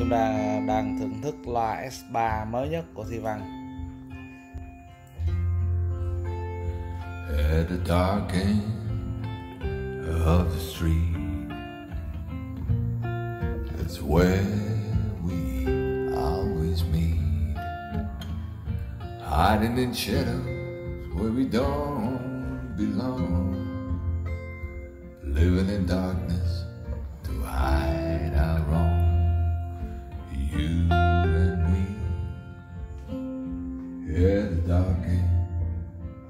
Chúng ta đang thưởng thức loa S3 mới nhất của Thi Văn. At the dark end of the street, that's where we always meet. Hiding in shadows where we don't belong. Living in darkness At the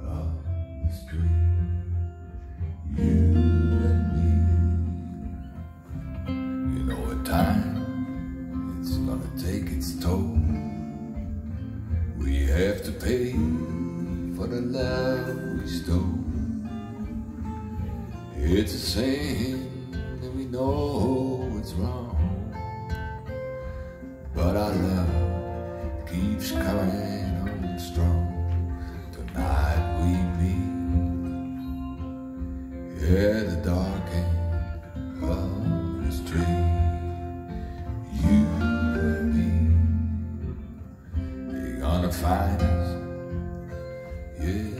of the street. You and me. You know at time it's gonna take its toll. We have to pay for the love we stole. It's a sin find us. Yeah,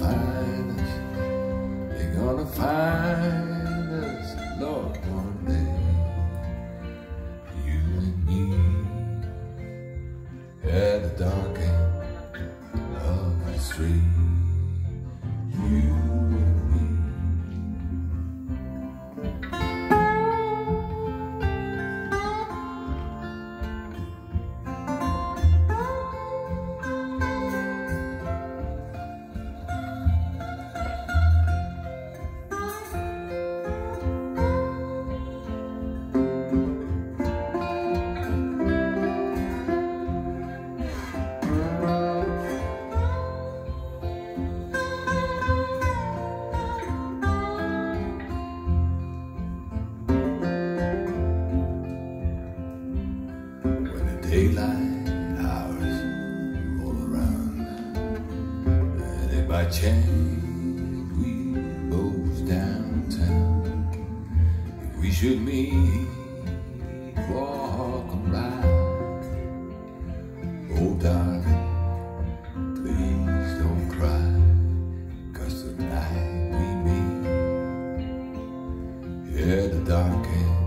find us. You're gonna find us, Lord, one day. You and me at the dark end of the street. Take we both downtown, if we should meet walking by, oh darling, please don't cry, cause the night we meet, yeah, the dark end.